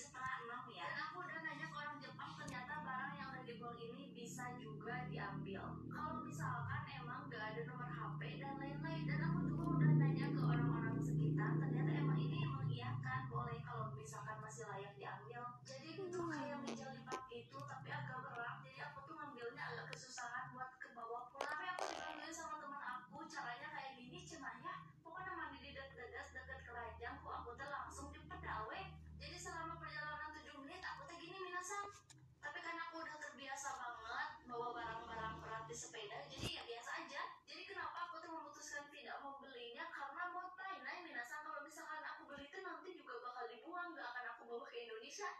setengah enam ya. Dan aku udah nanya ke orang Jepang ternyata barang yang valuable ini bisa juga diambil. Kalau misalkan emang gak ada nomor HP dan lain-lain dan aku juga udah nanya ke orang-orang sekitar ternyata emang ini mengiyakan. Boleh kalau misalkan masih layak Lisa?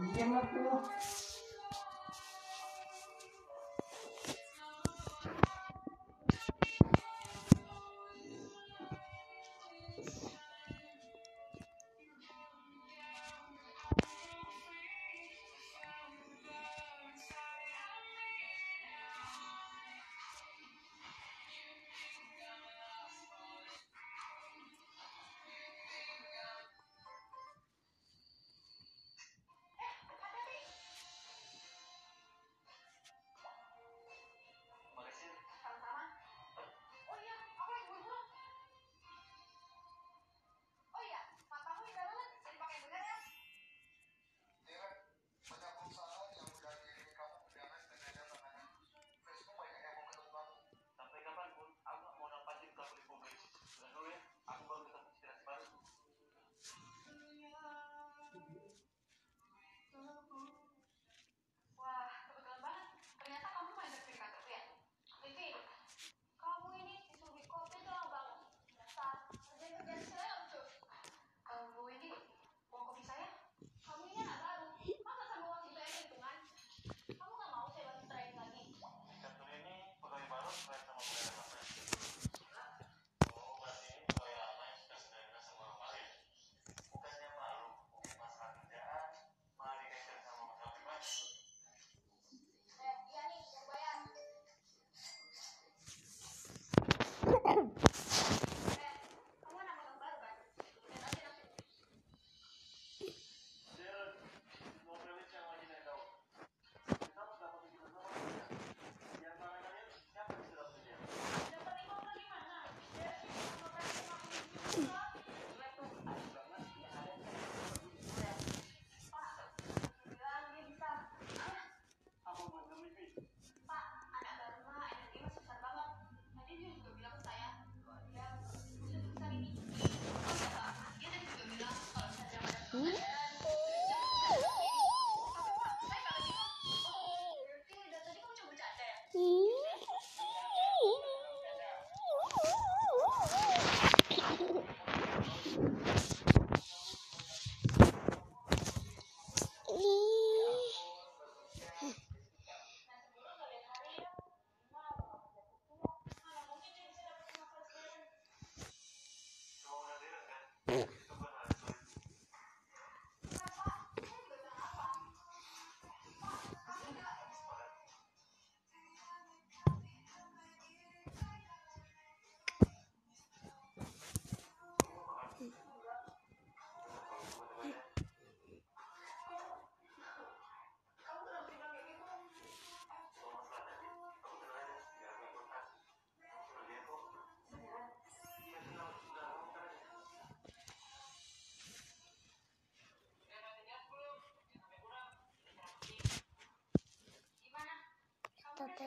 你先给我。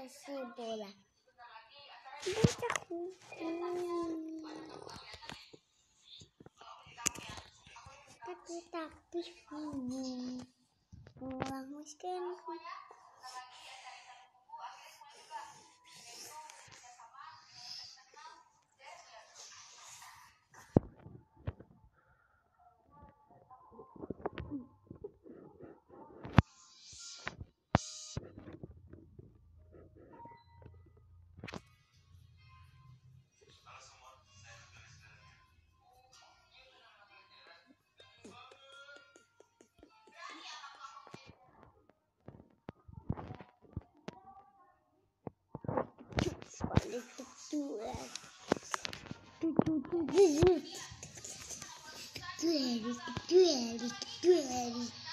Kasih bola. Bocah. Tapi tapi ini orang miskin. 我的嘟嘟，嘟嘟嘟嘟嘟，嘟的嘟的嘟的。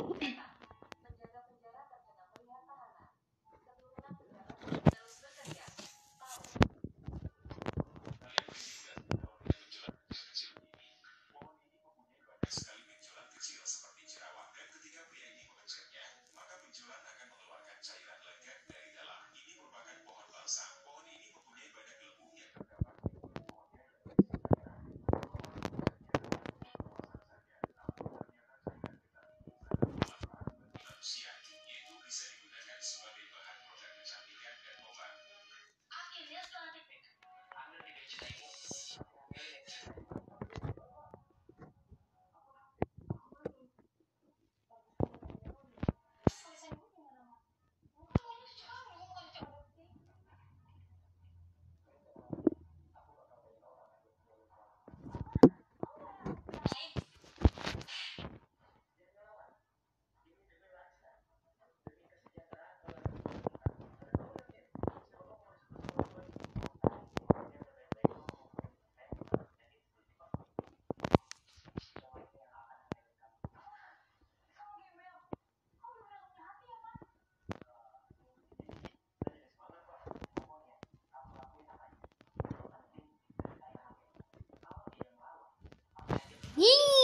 Ooh. Yee!